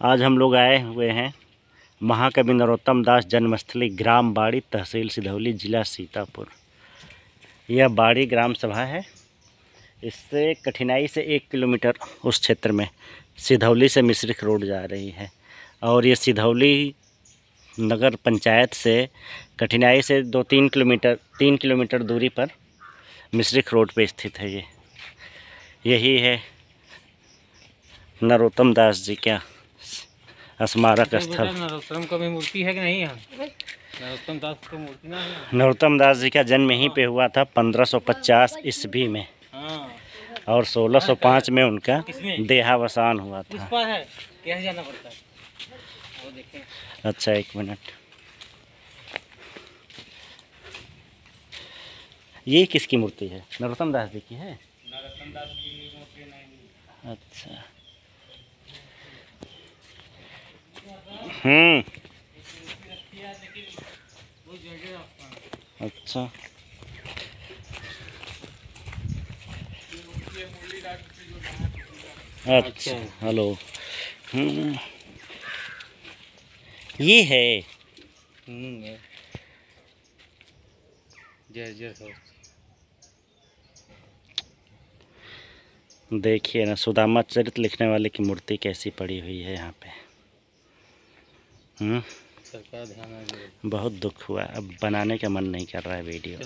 आज हम लोग आए हुए हैं महाकवि नरोत्तम दास जन्मस्थली ग्राम बाड़ी तहसील सिधौली, जिला सीतापुर। यह बाड़ी ग्राम सभा है। इससे कठिनाई से एक किलोमीटर उस क्षेत्र में सिधौली से मिश्रिक रोड जा रही है और ये सिधौली नगर पंचायत से कठिनाई से दो तीन किलोमीटर तीन किलोमीटर दूरी पर मिश्रिक रोड पे स्थित है ये। यही है नरोत्तम दास जी का स्मारक स्थल। नरोत्तम का भी मूर्ति है कि नहीं यहाँ? नरोत्तम दास का मूर्ति ना है। नरोत्तम दास जी का जन्म यहीं पे हुआ था 1550 ईस्वी में। हाँ। और 1605 में उनका देहावसान हुआ था। कैसे जाना पड़ता है? वो देखें। अच्छा एक मिनट। ये किसकी मूर्ति है? नरोत्तम दास जी की है? नरोत्तम दास की मूर्ति नहीं। अच्छा। हम्म। अच्छा। अच्छा हेलो हम्म। ये है। हम्म हो। देखिए ना सुदामा चरित लिखने वाले की मूर्ति कैसी पड़ी हुई है यहाँ पे। सरकार ध्यान बहुत दुख हुआ। अब बनाने का मन नहीं कर रहा है वीडियो।